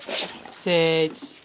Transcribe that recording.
Sit.